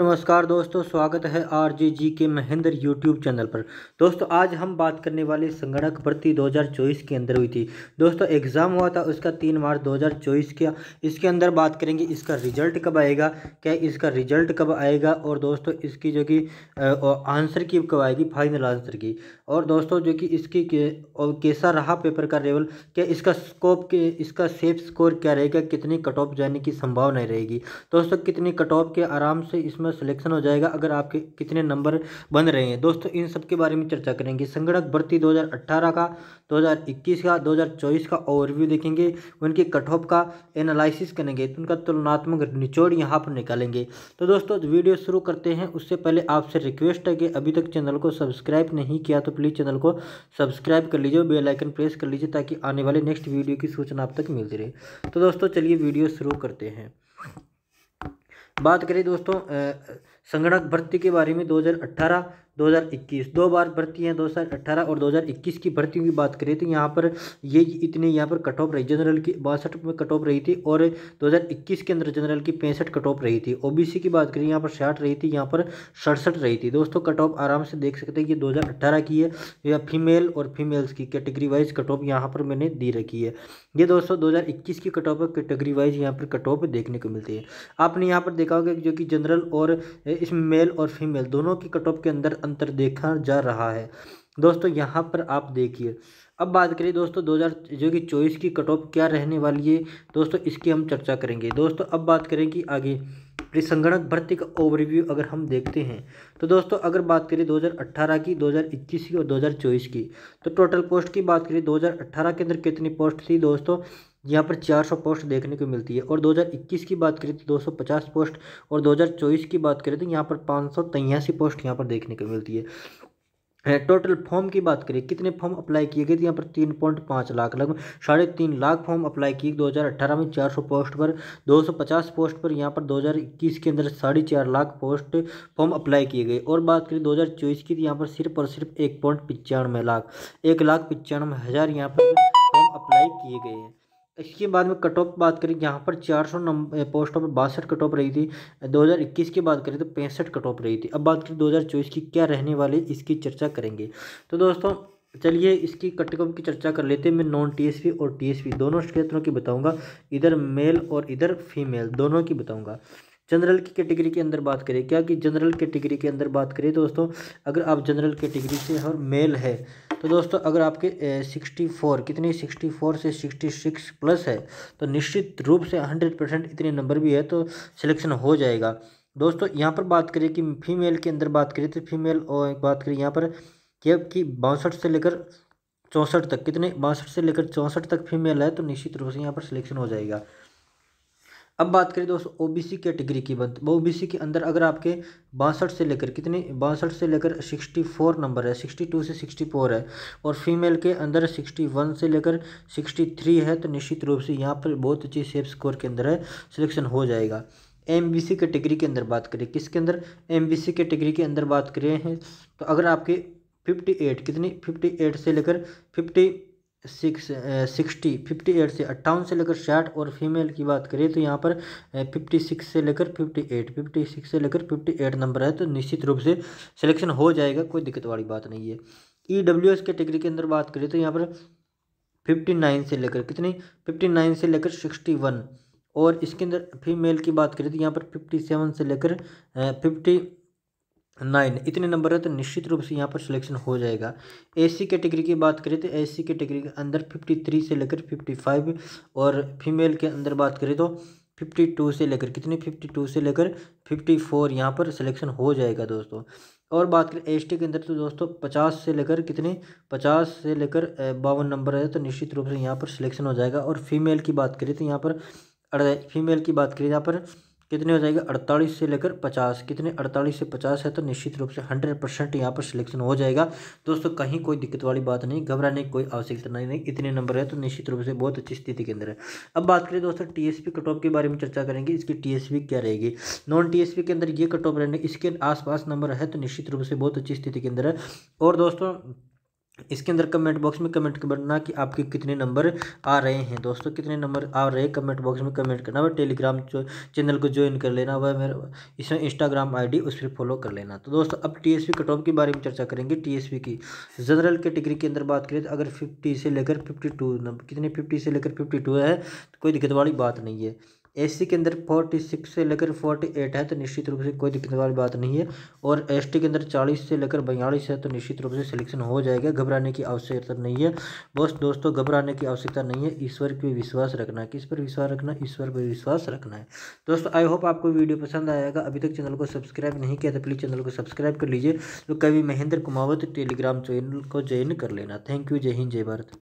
नमस्कार दोस्तों, स्वागत है आर जी जी के महेंद्र यूट्यूब चैनल पर। दोस्तों, आज हम बात करने वाले संगणक भर्ती 2024 के अंदर हुई थी। दोस्तों एग्ज़ाम हुआ था उसका तीन मार्च 2024 का। इसके अंदर बात करेंगे इसका रिज़ल्ट कब आएगा, क्या इसका रिज़ल्ट कब आएगा और दोस्तों, इसकी जो कि आंसर की कब आएगी फाइनल आंसर की। और दोस्तों, जो कि इसकी कैसा रहा पेपर का लेवल क्या इसका स्कोप के, इसका सेफ़ स्कोर क्या रहेगा, कितनी कट ऑफ़ जाने की संभावना रहेगी। दोस्तों, कितनी कट ऑफ़ के आराम से इसमें में सिलेक्शन हो जाएगा, अगर आपके कितने नंबर बन रहे हैं। दोस्तों, इन सब के बारे में चर्चा करेंगे। संगणक भर्ती 2018 का 2021 का 2024 का ओवरव्यू देखेंगे। उनके कट ऑफ़ का एनालिसिस करेंगे तो उनका तुलनात्मक निचोड़ यहाँ पर निकालेंगे। तो दोस्तों, वीडियो शुरू करते हैं। उससे पहले आपसे रिक्वेस्ट है कि अभी तक चैनल को सब्सक्राइब नहीं किया तो प्लीज़ चैनल को सब्सक्राइब कर लीजिए बेल आइकन प्रेस कर लीजिए ताकि आने वाले नेक्स्ट वीडियो की सूचना आप तक मिलती रहे। तो दोस्तों, चलिए वीडियो शुरू करते हैं। बात करें दोस्तों संगणक भर्ती के बारे में 2018 2021 दो बार भर्ती हैं 2018 और 2021 की भर्तियों की बात करें तो यहाँ पर ये इतने यहाँ पर कट ऑफ़ रही। जनरल की बासठ में कट ऑफ़ रही थी और 2021 के अंदर जनरल की पैंसठ कट ऑफ़ रही थी। ओबीसी की बात करें यहाँ पर साठ रही थी, यहाँ पर सड़सठ रही थी। दोस्तों, कट ऑफ़ आराम से देख सकते हैं कि दो की है या फीमेल और फीमेल्स की कैटेगरी वाइज कट ऑफ़ यहाँ पर मैंने दी रखी है। ये दोस्तों, दो हज़ार इक्कीस की कट ऑफ़ कैटेगरी वाइज यहाँ पर कट ऑफ़ देखने को मिलती है। आपने यहाँ पर देखा होगा जो कि जनरल और इसमें मेल और फीमेल दोनों की कट ऑफ़ के अंदर अंतर देखा जा रहा है। दोस्तों, यहाँ पर आप देखिए। अब बात करें दोस्तों 2000 जो कि चौबीस की कट ऑफ़ क्या रहने वाली है, दोस्तों, इसकी हम चर्चा करेंगे। दोस्तों, अब बात करें कि आगे संगणक भर्ती का ओवरव्यू अगर हम देखते हैं तो दोस्तों, अगर बात करें 2018 की 2021 की और 2024 की तो टोटल पोस्ट की बात करें 2018 के अंदर कितनी पोस्ट थी दोस्तों? यहाँ पर 400 पोस्ट देखने को मिलती है। और 2021 की बात करें तो 250 पोस्ट और 2024 की बात करें तो यहाँ पर पाँच पोस्ट यहाँ पर देखने को मिलती है। टोटल फॉर्म की बात करें, कितने फॉर्म अप्लाई किए गए थे? यहाँ पर तीन पॉइंट पाँच लाख, लगभग साढ़े तीन लाख फॉर्म अप्लाई किए दो हज़ार अट्ठारह में चार सौ पोस्ट पर, दो सौ पचास पोस्ट पर, यहाँ पर दो हज़ार इक्कीस के अंदर साढ़े चार लाख पोस्ट फॉर्म अप्लाई किए गए। और बात करें दो हज़ार चौबीस की तो यहाँ पर सिर्फ़ और सिर्फ़ एक पॉइंट पचानवे लाख, एक लाख पचानवे हज़ार यहाँ पर फॉर्म अप्लाई किए गए हैं। इसके बाद में कट ऑफ़ बात करें, यहाँ पर चार सौ नंबर पोस्टों पर बासठ कट ऑफ़ रही थी। 2021 की बात करें तो पैंसठ कट ऑफ़ रही थी। अब बात करें 2024 की क्या रहने वाली इसकी चर्चा करेंगे। तो दोस्तों, चलिए इसकी कट ऑफ़ की चर्चा कर लेते हैं। मैं नॉन टीएसपी और टीएसपी दोनों क्षेत्रों की बताऊँगा। इधर मेल और इधर फीमेल दोनों की बताऊँगा। जनरल की कैटेगरी के अंदर बात करें। क्या कि जनरल कैटेगरी के अंदर बात करें दोस्तों, अगर आप जनरल कैटेगरी से और मेल है तो दोस्तों, अगर आपके सिक्सटी फोर कितनी सिक्सटी फोर से सिक्सटी सिक्स प्लस है तो निश्चित रूप से हंड्रेड परसेंट इतने नंबर भी है तो सिलेक्शन हो जाएगा। दोस्तों, यहाँ पर बात करें कि फीमेल के अंदर बात करें तो फीमेल और बात करें यहाँ पर कि बासठ से लेकर चौंसठ तक, कितने बासठ से लेकर चौंसठ तक फीमेल है तो निश्चित रूप से यहाँ पर सिलेक्शन हो जाएगा। अब बात करें दोस्तों ओबीसी कैटेगरी की बात ओबीसी के अंदर अगर आपके बासठ से लेकर कितने बासठ से लेकर सिक्सटी फोर नंबर है सिक्सटी टू से सिक्सटी फोर है, और फीमेल के अंदर सिक्सटी वन से लेकर सिक्सटी थ्री है तो निश्चित रूप से यहाँ पर बहुत अच्छी सेफ़ स्कोर के अंदर है सिलेक्शन हो जाएगा। एम बी सी कैटेगरी के अंदर बात करें, किसके अंदर? एम बी सी कैटेगरी के अंदर बात करें हैं तो अगर आपके फिफ्टी एट कितनी? फिफ्टी एट से लेकर fifty six sixty, fifty eight से अट्ठावन से लेकर साठ और फीमेल की बात करें तो यहाँ पर फिफ्टी सिक्स से लेकर फिफ्टी एट, फिफ्टी सिक्स से लेकर फिफ्टी एट नंबर है तो निश्चित रूप से सिलेक्शन हो जाएगा, कोई दिक्कत वाली बात नहीं है। ई डब्ल्यू एस कैटेगरी के अंदर बात करें तो यहाँ पर फिफ्टी नाइन से लेकर कितनी? फिफ्टी नाइन से लेकर सिक्सटी वन और इसके अंदर फीमेल की बात करें तो यहाँ पर फिफ्टी सेवन से लेकर फिफ्टी नाइन, इतने नंबर है तो निश्चित रूप से यहाँ पर सिलेक्शन हो जाएगा। एसी कैटेगरी की बात करें तो एसी कैटेगरी के अंदर फिफ्टी थ्री से लेकर फिफ्टी फाइव और फीमेल के अंदर बात करें तो फिफ्टी टू से लेकर, कितने फिफ्टी टू से लेकर फिफ्टी फोर यहाँ पर सिलेक्शन हो जाएगा दोस्तों। और बात करें एसटी के अंदर तो दोस्तों पचास से लेकर कितने, पचास से लेकर बावन नंबर है तो निश्चित रूप से यहाँ पर सिलेक्शन हो जाएगा। और फीमेल की बात करें तो यहाँ पर फीमेल की बात करें यहाँ पर कितने हो जाएगा? अड़तालीस से लेकर पचास। कितने? अड़तालीस से पचास है तो निश्चित रूप से हंड्रेड परसेंट यहाँ पर सिलेक्शन हो जाएगा। दोस्तों, कहीं कोई दिक्कत वाली बात नहीं, घबराने की कोई आवश्यकता नहीं नहीं, इतने नंबर है तो निश्चित रूप से बहुत अच्छी स्थिति के अंदर है। अब बात करें दोस्तों टीएसपी कट ऑफ़ के बारे में चर्चा करेंगे, इसकी टीएसपी क्या रहेगी? नॉन टीएसपी के अंदर ये कट ऑफ़ रहने, इसके आसपास नंबर है तो निश्चित रूप से बहुत अच्छी स्थिति के अंदर है। और दोस्तों इसके अंदर कमेंट बॉक्स में कमेंट करना कि आपके कितने नंबर आ रहे हैं। दोस्तों, कितने नंबर आ रहे हैं कमेंट बॉक्स में कमेंट करना। वह टेलीग्राम चैनल को ज्वाइन कर लेना, वह मेरा इसमें इंस्टाग्राम आईडी उस पर फॉलो कर लेना। तो दोस्तों, अब टीएसपी कट ऑफ़ के बारे में चर्चा करेंगे। टीएसपी की जनरल कैटेगरी के अंदर बात करें तो अगर फिफ्टी से लेकर फिफ्टी टू नंबर कितने फिफ्टी से लेकर फिफ्टी टू है तो कोई दिक्कत वाली बात नहीं है। एससी के अंदर फोर्टी सिक्स से लेकर फोर्टी एट है तो निश्चित रूप से कोई दिक्कत वाली बात नहीं है। और एसटी के अंदर चालीस से लेकर बयालीस है तो निश्चित रूप से सिलेक्शन हो जाएगा, घबराने की आवश्यकता नहीं है। बस दोस्तों, घबराने की आवश्यकता नहीं है, ईश्वर पर विश्वास रखना है। किस पर विश्वास रखना ईश्वर पर विश्वास रखना है। दोस्तों आई होप आपको वीडियो पसंद आएगा। अभी तक चैनल को सब्सक्राइब नहीं किया तो प्लीज़ चैनल को सब्सक्राइब कर लीजिए। तो कभी महेंद्र कुमावत टेलीग्राम चैनल को ज्वाइन कर लेना। थैंक यू जय हिंद, जय भारत।